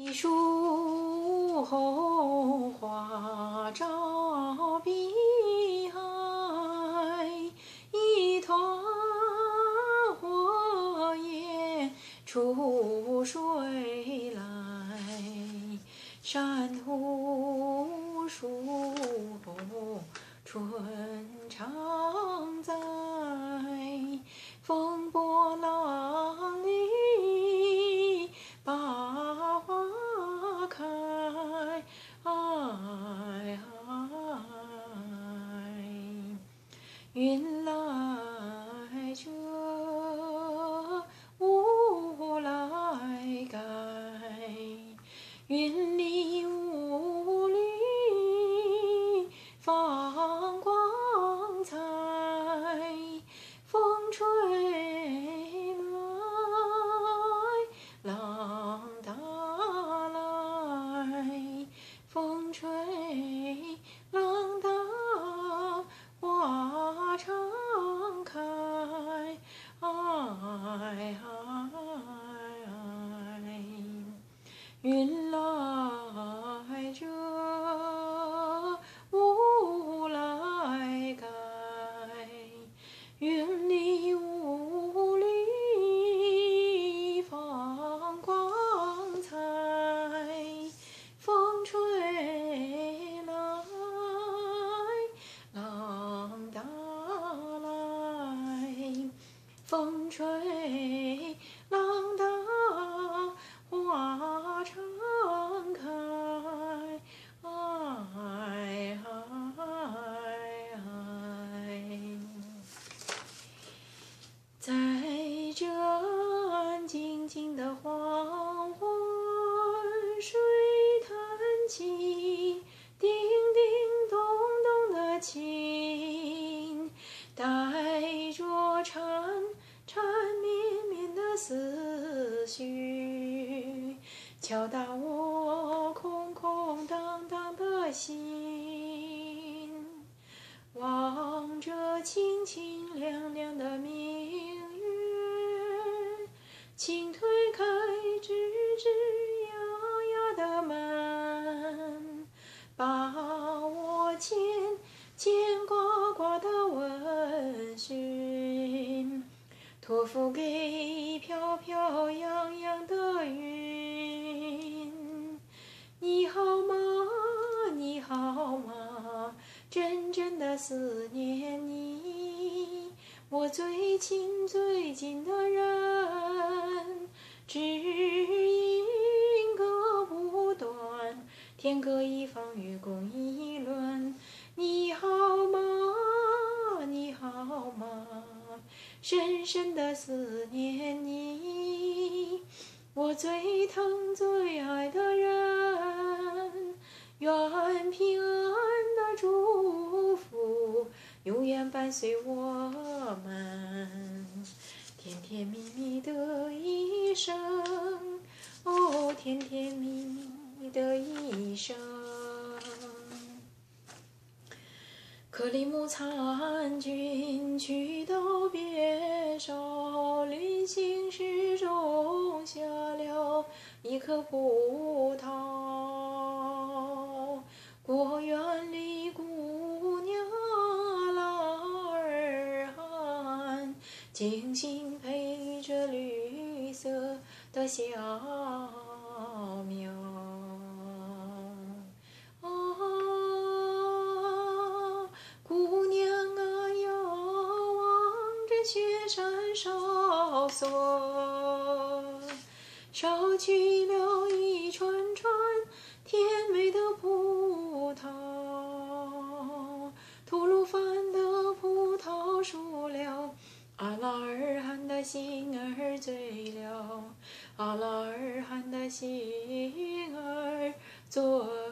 一树红花照碧海，一团火焰出水来。山土树红春常在，风波来云云绪，敲打我空空荡荡的心。望着清清凉凉的明月，轻推开吱吱呀呀的门，把我牵牵挂挂的问讯托付给飘飘扬扬的云。你好吗？你好吗？真正的思念你，我最亲最近的人，只因歌不断，天各一方，月共一轮。你好吗？你好吗？深深的思念你，最疼最爱的人，愿平安的祝福永远伴随我们，甜甜蜜蜜的一生，哦，甜甜蜜蜜的一生。克里木参军一棵葡萄。果园里姑娘拉儿喊，精心陪着绿色的小苗。啊，姑娘啊，遥望着雪山烧索，烧去了阿拉尔罕的心儿做。